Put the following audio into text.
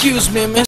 Excuse me, miss.